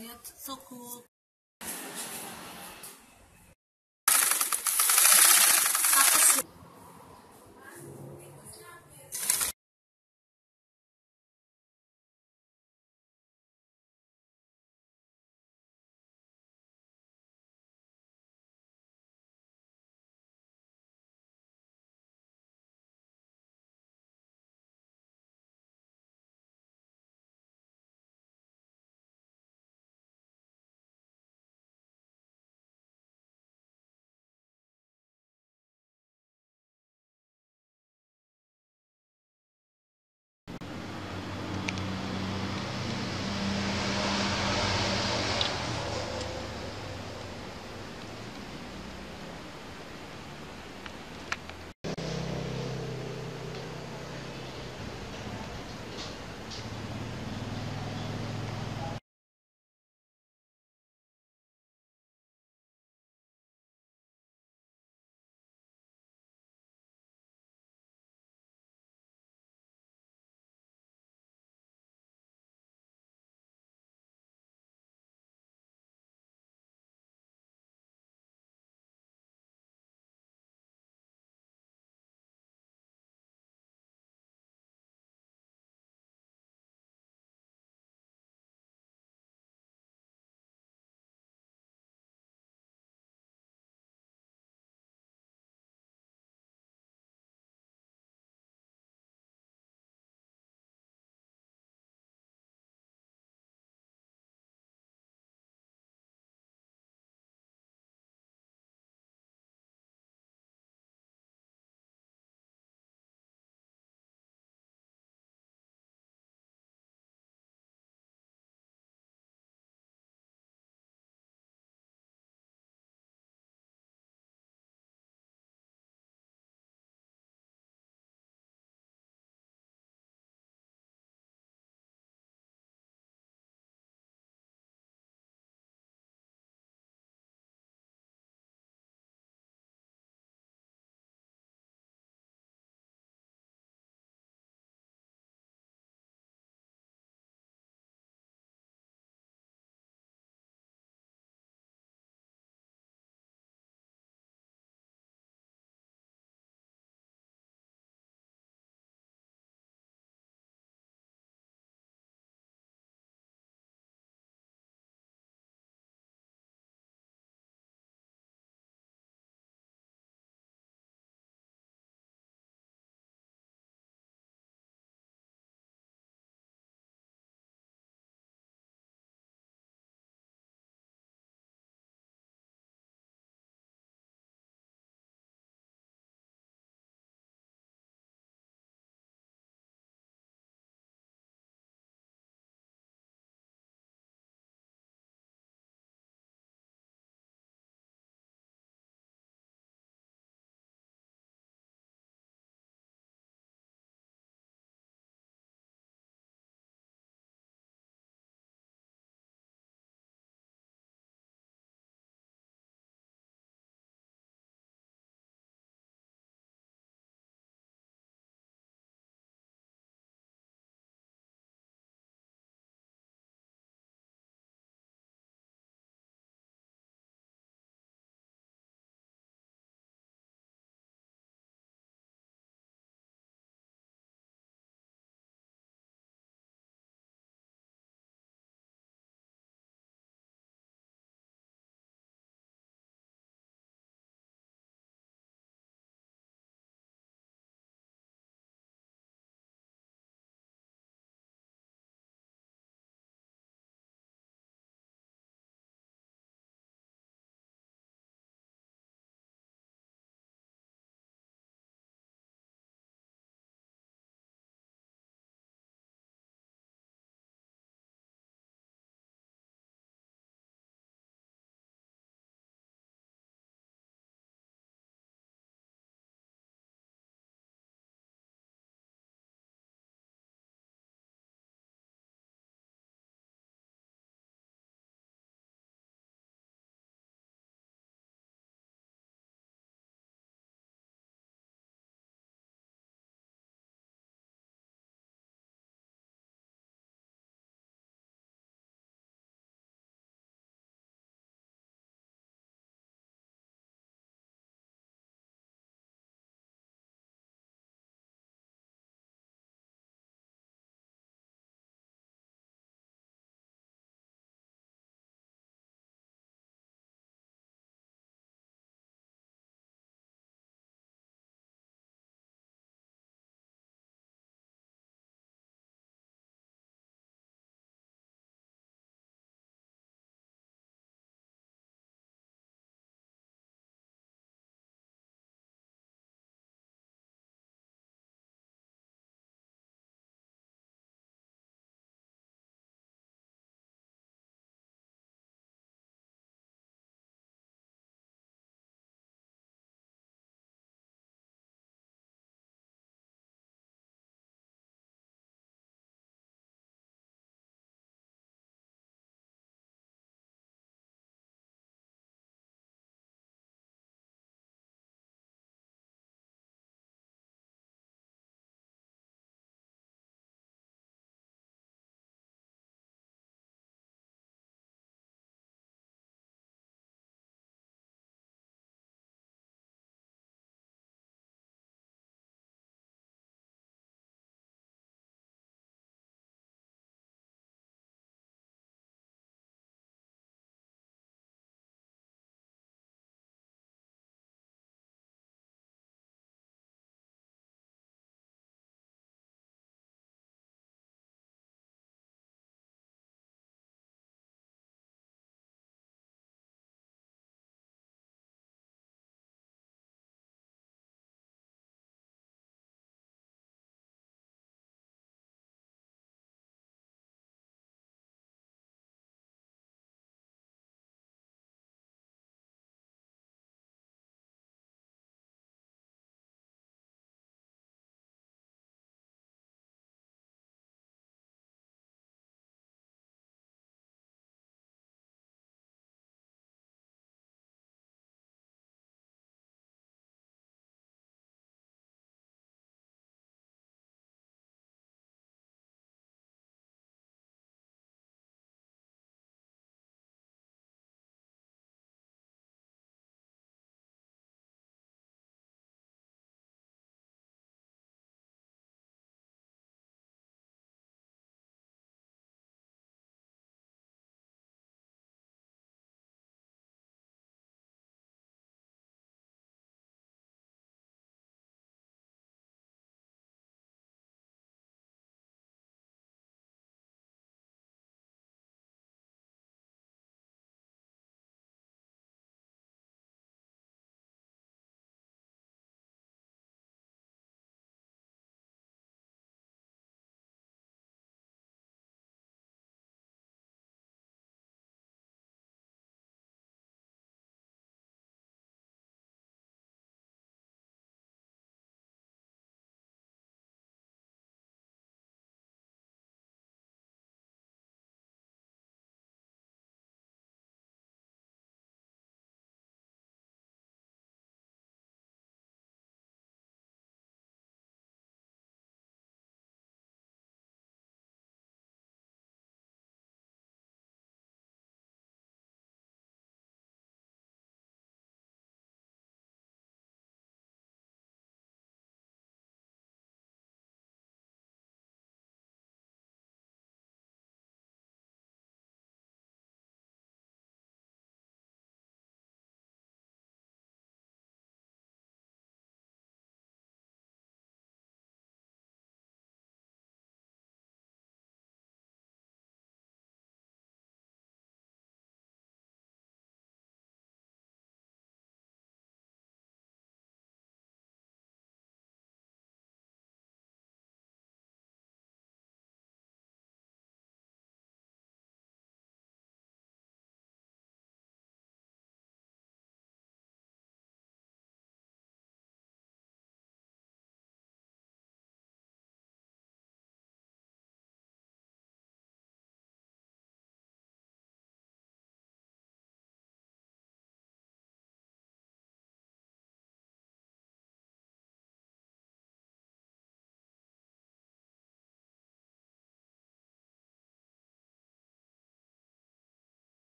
It's so cool.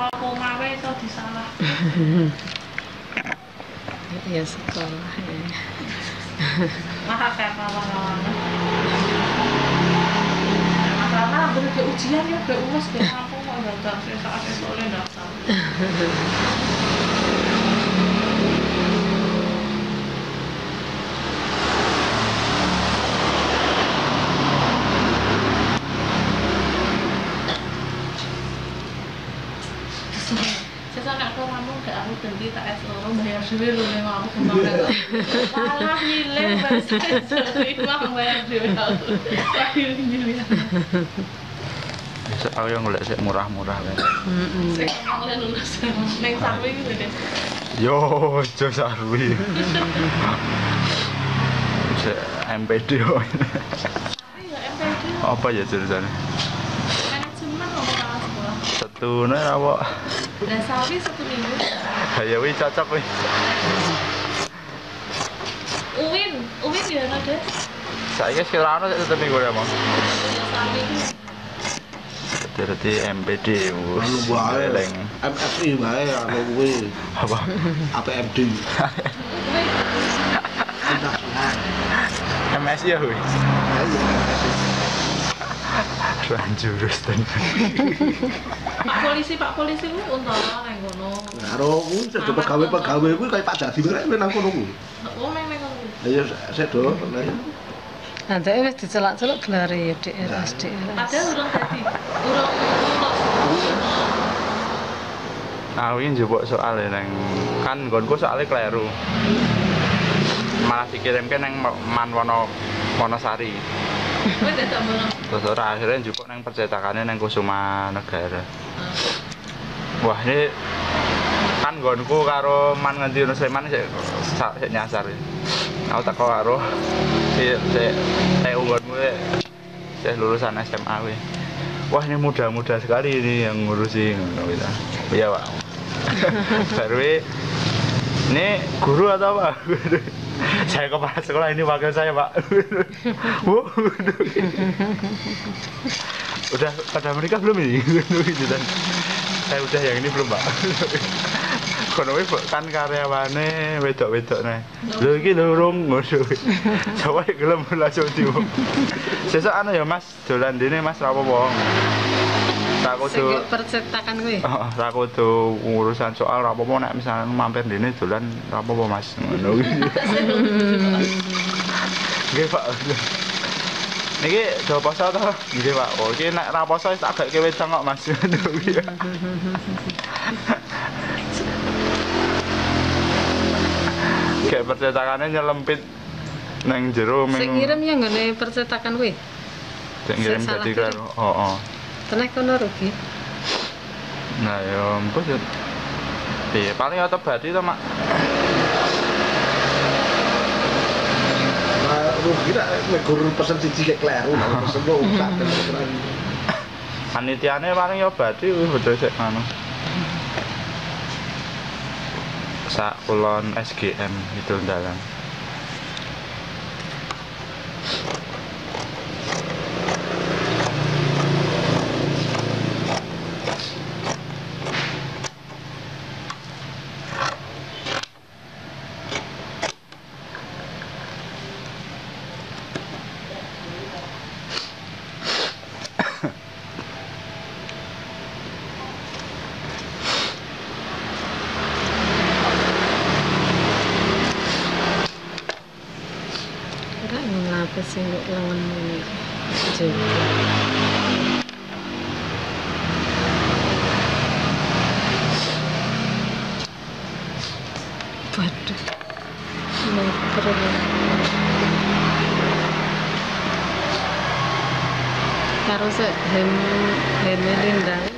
Aku mawe itu disalah. ya sekolah ya. Maha kayak kawan-kawan. Masalah udah ujian ya, udah uas, udah aku mau daftar saat soalnya daftar. Sesuk nek aku ngomong tak es loro bayar dhewe lho nek aku kembang kok. Malah Jawa mah bayar dhewe aku. Bisa aku yang ngeliat sih murah-murah kan. Oleh lulus ning sawi kuwi deh. Yo, jo sarwi. Bisa MPD MPD Apa ya jurusannya? manajemen apa kalah sekolah. Setune apa? Dan sawi satu minggu. Ya wih cocok wih. Uwin, Uwin ya ada. Saya kira ono satu minggu ya mau. Ya sawi ku. Jadi MPD Anu wus. Leleng. MFI wae anu kuwi Apa? APMD. MSI ya wih. Pak polisi, Pak polisi ku untara nang kono. Karo kuwi sedo pegawai-pegawai kuwi kaya Pak Dadi merek nang kono kuwi. Oh, nang nang kono. Ayo sedo nah ya. Nanti wis dicelak-celuk gelar ya DRS DRS. Padahal urung dadi. Urung. Nah, ini njupuk soal nang kan gonku soalnya kleru. Malah dikirimke nang Manwono Wonosari. Terus ora akhirnya njupuk nang percetakannya nang Kusuma Negara. Wah, ini kan gonku karo Man ngendi Yunus Sleman sik sa- sik nyasar. Aku teko karo si si TU gonku sik lulusan SMA. Wah, ini muda-muda sekali ini yang ngurusi. Iya, Pak. Baru ini guru atau apa? saya kepala sekolah ini wakil saya pak udah pada menikah belum ini gitu kan saya udah yang ini belum pak kono we kan karyawane wedok-wedok nih lho iki lho rung ngono coba gelem langsung diwo sesuk anu ya mas dolan dene mas ra apa-apa tak kudu percetakan kuwi. Oh, ra kudu urusan soal ra apa-apa nek misalnya mampir dene dolan ra apa-apa Mas. Ngono kuwi. Nggih, Pak. Niki do poso to? Nggih, Pak. Oh, iki nek ra poso tak gake wedang kok Mas. Kuwi. Kayak percetakannya nyelempit nang jero Sing ming ngirim ya nggone percetakan kuwi. sing ngirim sing dadi karo. Oh, oh. Tenek kono rugi. Nah, ya empuk ya. Piye, paling otot badi to, Mak. Nak negur pesen siji kayak kleru, pesen lo usak Panitiane paling ya badi wis betul sik ngono. Sak kulon SGM itu dalan. Ora ngapa sing kok lengan ini. Juga. Waduh. Meter. Karo sik hem